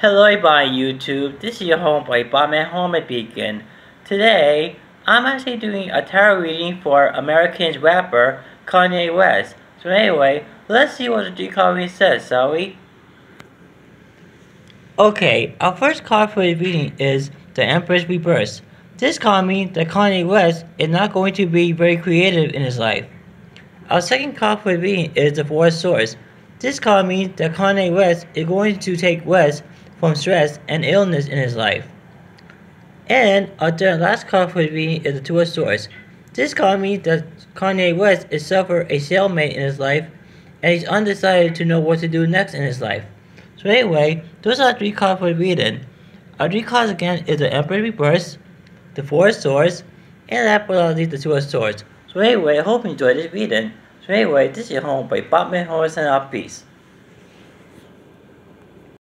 Hello everybody YouTube, this is your home by Bartman Home at Beacon. Today, I'm actually doing a tarot reading for American rapper Kanye West. So anyway, let's see what the three card reading says, shall we? Okay, our first card for the reading is the Empress Reverse. This card means that Kanye West is not going to be very creative in his life. Our second card for the reading is the Four Swords. This card means that Kanye West is going to take rest from stress and illness in his life. And uh, our third last card for the reading is the Two of Swords. This card means that Kanye West is suffer a stalemate in his life and he's undecided to know what to do next in his life. So anyway, those are three cards for the reading. Our three cards again is the Emperor Reverse, the Four of Swords, and that not least the Two of Swords. So anyway, I hope you enjoyed this reading. So anyway, this is your home by Bartman Horse and Peace.